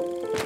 you